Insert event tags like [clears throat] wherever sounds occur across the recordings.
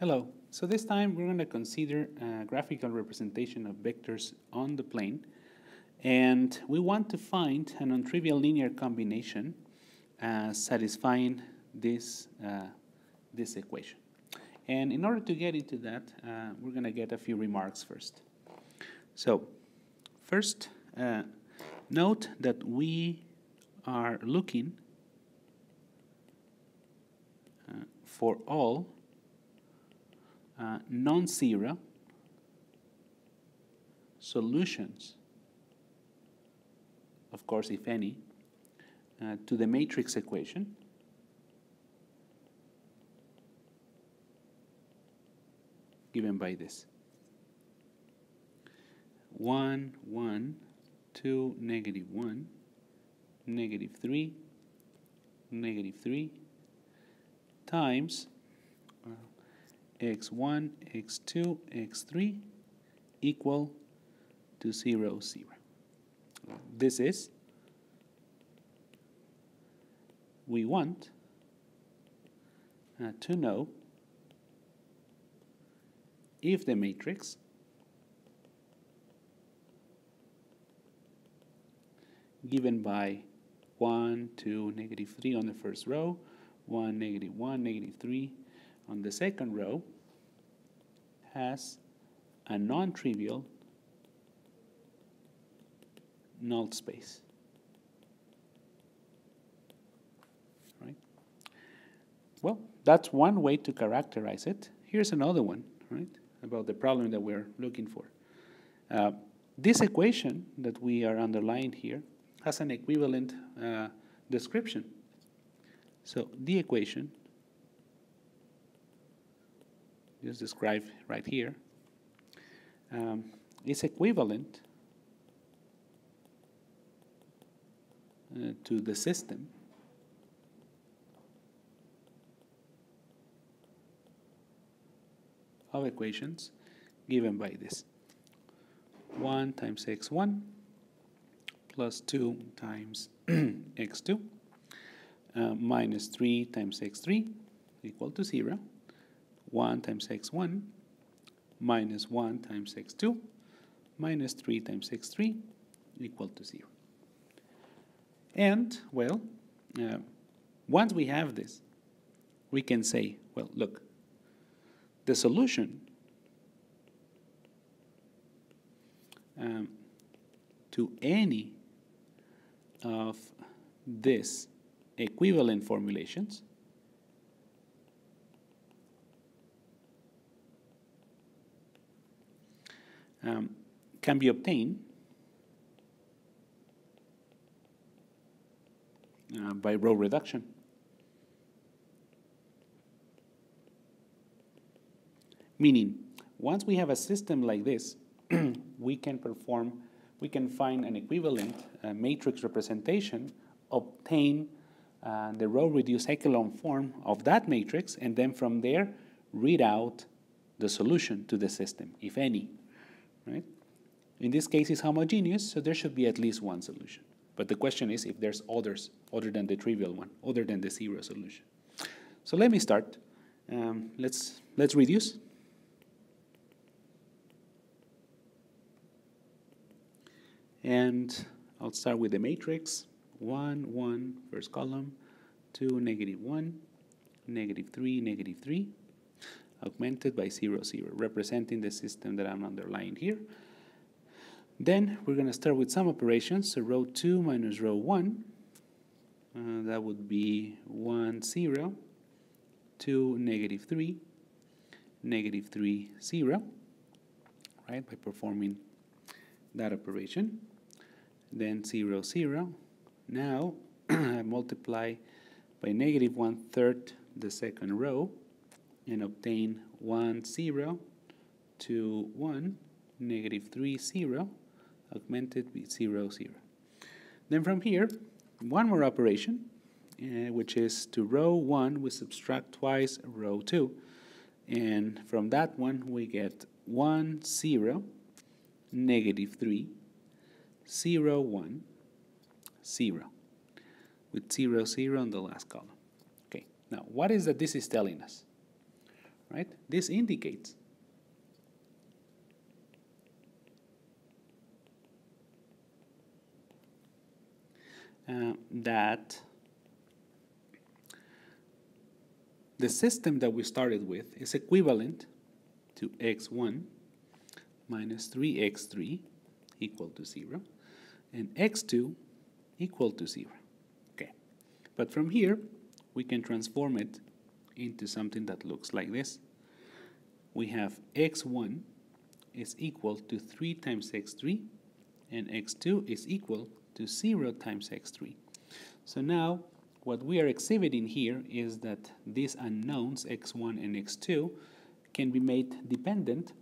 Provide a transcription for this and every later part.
Hello. So this time we're going to consider a graphical representation of vectors on the plane. And we want to find a non-trivial linear combination uh, satisfying this, uh, this equation. And in order to get into that, uh, we're going to get a few remarks first. So first, uh, note that we are looking uh, for all uh, non-zero solutions, of course, if any, uh, to the matrix equation given by this. 1, 1, 2, negative 1, negative 3, negative 3, times x1, x2, x3 equal to 0, 0. This is, we want uh, to know if the matrix given by 1, 2, negative 3 on the first row, 1, negative 1, negative 3 on the second row has a non-trivial null space. Right? Well, that's one way to characterize it. Here's another one, right, about the problem that we're looking for. Uh, this equation that we are underlying here has an equivalent uh, description. So the equation just described right here um, is equivalent uh, to the system. Of equations given by this. 1 times x1 plus 2 times [clears throat] x2 uh, minus 3 times x3 equal to 0 1 times x1 minus 1 times x2 minus 3 times x3 equal to 0. And, well, uh, once we have this, we can say, well, look, the solution um, to any of this equivalent formulations um, can be obtained uh, by row reduction. Meaning, once we have a system like this, [clears throat] we can perform, we can find an equivalent uh, matrix representation, obtain uh, the row reduced echelon form of that matrix, and then from there, read out the solution to the system, if any right? In this case, it's homogeneous, so there should be at least one solution. But the question is if there's others other than the trivial one, other than the zero solution. So let me start. Um, let's, let's reduce. And I'll start with the matrix. 1, 1, first column, 2, negative 1, negative 3, negative 3 augmented by 0, 0, representing the system that I'm underlying here. Then we're going to start with some operations. So row 2 minus row 1, uh, that would be 1, 0, 2, negative 3, negative 3, 0, right, by performing that operation. Then 0, 0. Now [clears throat] I multiply by negative 1 third the second row, and obtain 1, 0, 2, 1, negative 3, 0, augmented with 0, 0. Then from here, one more operation, uh, which is to row 1, we subtract twice row 2. And from that one, we get 1, 0, negative 3, 0, 1, 0, with 0, 0 on the last column. Okay, now what is that this is telling us? Right? This indicates uh, that the system that we started with is equivalent to x1 minus 3x3 equal to 0 and x2 equal to 0. Okay, but from here we can transform it into something that looks like this. We have x1 is equal to 3 times x3 and x2 is equal to 0 times x3. So now what we are exhibiting here is that these unknowns x1 and x2 can be made dependent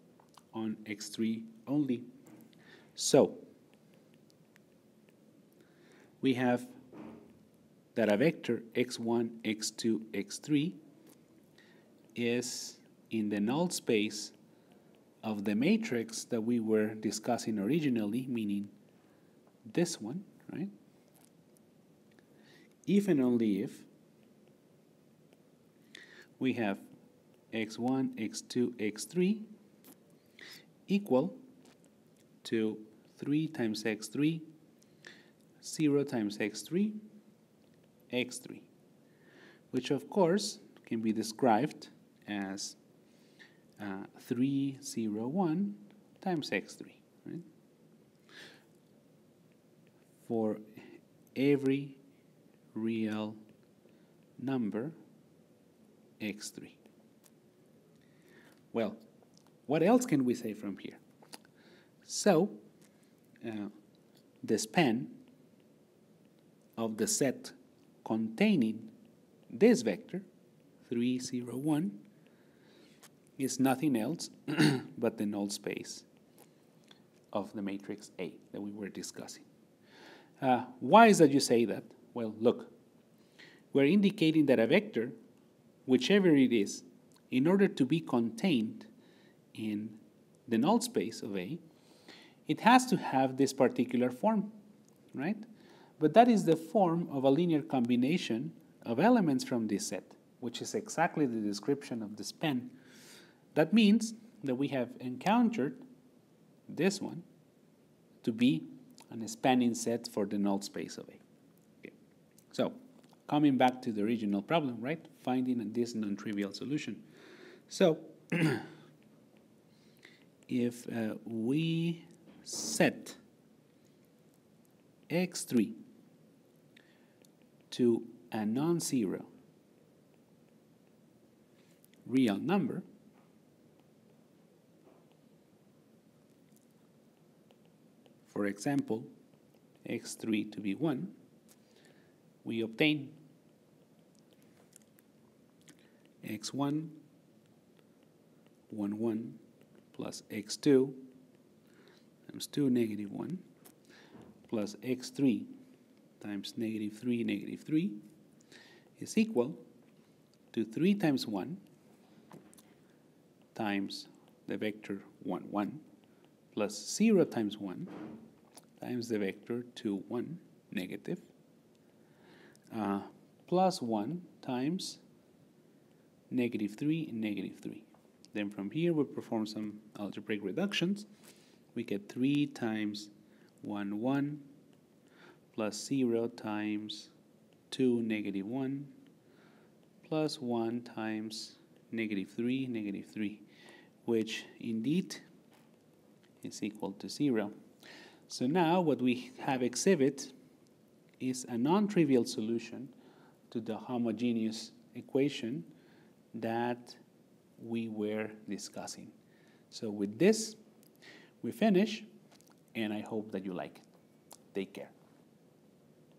on x3 only. So we have that a vector x1, x2, x3 is in the null space of the matrix that we were discussing originally, meaning this one, right? If and only if we have x1, x2, x3 equal to 3 times x3, 0 times x3, x3, which of course can be described as uh, 301 times x3. Right? For every real number x3. Well, what else can we say from here? So, uh, the span of the set containing this vector, 301, is nothing else [clears throat] but the null space of the matrix A that we were discussing. Uh, why is that you say that? Well, look, we're indicating that a vector, whichever it is, in order to be contained in the null space of A, it has to have this particular form, right? But that is the form of a linear combination of elements from this set, which is exactly the description of the span. That means that we have encountered this one to be an spanning set for the null space of A. Okay. So, coming back to the original problem, right? Finding this non-trivial solution. So, [clears throat] if uh, we set x3 to a non-zero real number, for example, x3 to be 1, we obtain x1, 1, 1, plus x2 times 2, negative 1, plus x3 times negative 3, negative 3 is equal to 3 times 1 times the vector 1, 1 plus 0 times 1 times the vector 2, 1, negative, uh, plus 1 times negative 3 and negative 3. Then from here we perform some algebraic reductions. We get 3 times 1, 1 plus 0 times 2 negative 1 plus 1 times negative 3 negative 3 which indeed is equal to 0. So now what we have exhibit is a non-trivial solution to the homogeneous equation that we were discussing. So with this, we finish, and I hope that you like it. Take care.